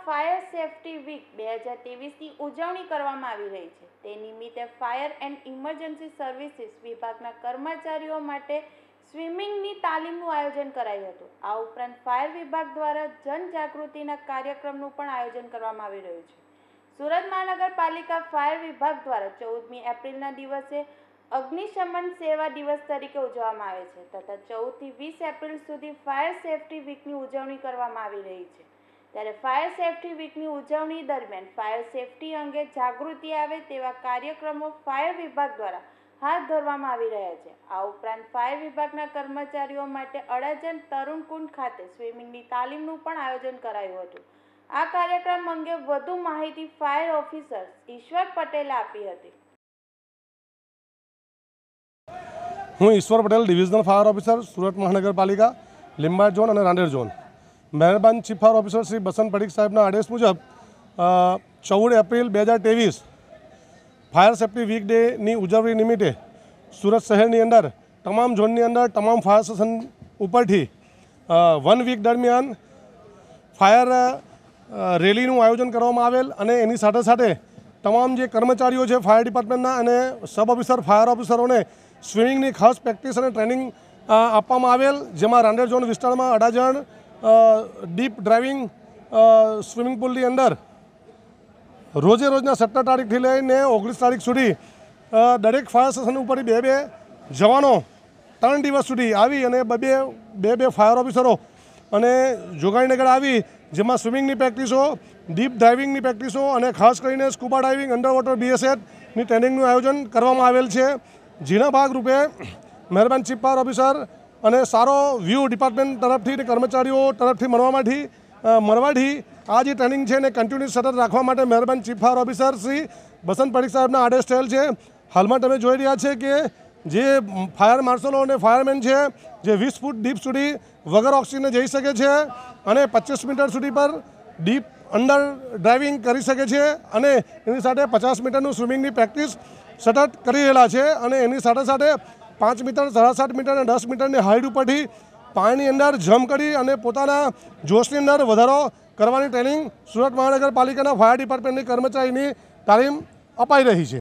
Safety week બે હજાર ત્રેવીસની ઉજવણી કરવામાં આવી રહી છે. તે નિમિત્તે ફાયર એન્ડ ઇમરજન્સી સર્વિસીસ વિભાગના કર્મચારીઓ માટે સ્વિમિંગની તાલીમનું આયોજન કરાયું હતું. આ ઉપરાંત ફાયર વિભાગ દ્વારા જનજાગૃતિના કાર્યક્રમનું પણ આયોજન કરવામાં આવી રહ્યું છે. સુરત મહાનગરપાલિકા ફાયર વિભાગ દ્વારા ચૌદમી એપ્રિલના દિવસે અગ્નિશમન સેવા દિવસ તરીકે ઉજવવામાં આવે છે. તથા ચૌદથી વીસ એપ્રિલ સુધી ફાયર સેફટી વીકની ઉજવણી કરવામાં આવી રહી છે. ત્યારે ફાયર સેફટી વીકની ઉજવણી દરમિયાન ફાયર સેફટી અંગે જાગૃતિ આવે તેવા કાર્યક્રમો ફાયર વિભાગ દ્વારા હાથ ધરવામાં આવી રહ્યા છે. આ ઉપરાંત ફાયર વિભાગના કર્મચારીઓ માટે અડાજણ તરુણકુંડ ખાતે સ્વિમિંગની તાલીમનું પણ આયોજન કરાયું હતું. આ કાર્યક્રમ અંગે વધુ માહિતી ફાયર ઓફિસર ઈશ્વર પટેલે આપી હતી. હું Ishwar Patel divisional fire officer Surat મહાનગરપાલિકા લીંબા ઝોન અને રાંદેર ઝોન. મહેરબાન ચીફ ઓફિસર શ્રી બસંત પડીક સાહેબના આદેશ મુજબ ચૌદ એપ્રિલ બે હજાર ત્રેવીસ ફાયર સેફ્ટી વીક ડેની ઉજવણી નિમિત્તે સુરત શહેરની અંદર તમામ ઝોનની અંદર તમામ ફાયર સ્ટેશન ઉપરથી વન વીક દરમિયાન ફાયર રેલીનું આયોજન કરવામાં આવેલ અને એની સાથે સાથે તમામ જે કર્મચારીઓ છે ફાયર ડિપાર્ટમેન્ટના અને સબ ઓફિસર ફાયર ઓફિસરોને સ્વિમિંગની ખાસ પ્રેક્ટિસ અને ટ્રેનિંગ આપવામાં આવેલ જેમાં રાંદેર ઝોન વિસ્તારમાં અડાજણ અ, ડીપ ડ્રાઇવિંગ સ્વિમિંગ પુલની અંદર રોજે રોજના સત્તર તારીખથી લઈને ઓગણીસ તારીખ સુધી દરેક ફાયર સ્ટેશન ઉપરથી બે બે જવાનો ત્રણ દિવસ સુધી આવી અને બે બે બે બે ફાયર ઓફિસરો અને જોગાણીનગર આવી, જેમાં સ્વિમિંગની પ્રેક્ટિસો ડીપ ડ્રાઇવિંગની પ્રેક્ટિસો અને ખાસ કરીને સ્કૂબા ડાઇવિંગ અંડર વોટર બીએસએડની ટ્રેનિંગનું આયોજન કરવામાં આવેલ છે. જેના ભાગરૂપે મહેરબાન ચીફ ફાયર ઓફિસર અને સારો વ્યૂ ડિપાર્ટમેન્ટ તરફથી અને કર્મચારીઓ તરફથી મળવામાંથી અ, મળવાથી આ જે ટ્રેનિંગ છે એને કન્ટિન્યુ સતત રાખવા માટે મહેરબાન chief fire officer Shri Basant Parikh સાહેબના આદેશ થયેલ છે. હાલમાં તમે જોઈ રહ્યા છે કે જે ફાયર માર્શલો અને ફાયરમેન છે જે વીસ ફૂટ ડીપ સુધી વગર ઓક્સિજને જઈ શકે છે અને પચીસ મીટર સુધી પર ડીપ અંડર ડ્રાઇવિંગ કરી શકે છે અને એની સાથે પચાસ મીટરનું સ્વિમિંગની પ્રેક્ટિસ સતત કરી રહેલા છે અને એની સાથે સાથે પાંચ મીટર, સાડા સાત મીટર અને દસ મીટરની હાઇટ ઉપરથી પાણીની અંદર જમ્પ કરી અને પોતાના જોશની અંદર વધારો કરવાની ટ્રેનિંગ સુરત મહાનગરપાલિકાના ફાયર ડિપાર્ટમેન્ટની કર્મચારીની તાલીમ અપાઈ રહી છે.